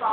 早